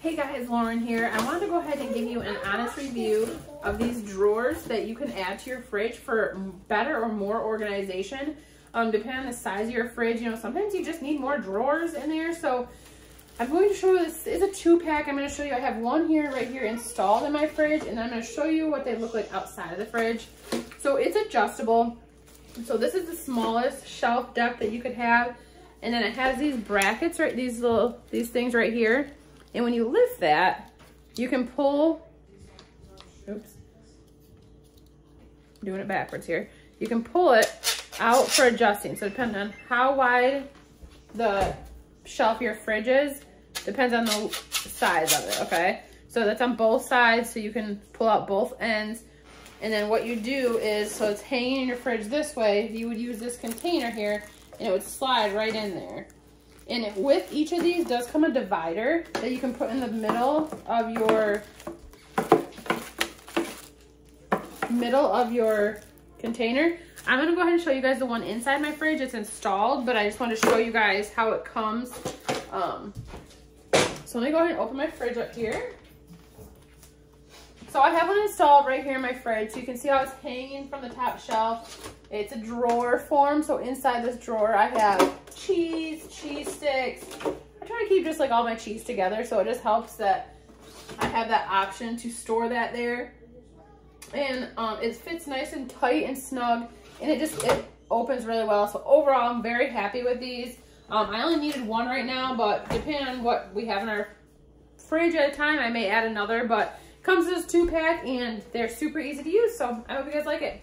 Hey guys, Lauren here. I wanted to go ahead and give you an honest review of these drawers that you can add to your fridge for better or more organization. Um, depending on the size of your fridge, you know, sometimes you just need more drawers in there. So I'm going to show you, this is a two pack. I'm going to show you, I have one here, right here installed in my fridge, and I'm going to show you what they look like outside of the fridge. So it's adjustable. So this is the smallest shelf depth that you could have. And then it has these brackets, right? These little, these things right here. And when you lift that, you can pull, oops, doing it backwards here. You can pull it out for adjusting. So depending on how wide the shelf your fridge is, depends on the size of it, okay? So that's on both sides, so you can pull out both ends. And then what you do is, so it's hanging in your fridge this way, you would use this container here, and it would slide right in there. And it, with each of these does come a divider that you can put in the middle of your middle of your container. I'm gonna go ahead and show you guys the one inside my fridge. It's installed, but I just want to show you guys how it comes. Um, so let me go ahead and open my fridge up here. So I have one installed right here in my fridge. So you can see how it's hanging from the top shelf. It's a drawer form. So inside this drawer, I have cheese, cheese sticks. I try to keep just like all my cheese together. So it just helps that I have that option to store that there. And um, it fits nice and tight and snug. And it just, it opens really well. So overall, I'm very happy with these. Um, I only needed one right now, but depending on what we have in our fridge at a time, I may add another. But comes in this two pack and they're super easy to use. So I hope you guys like it.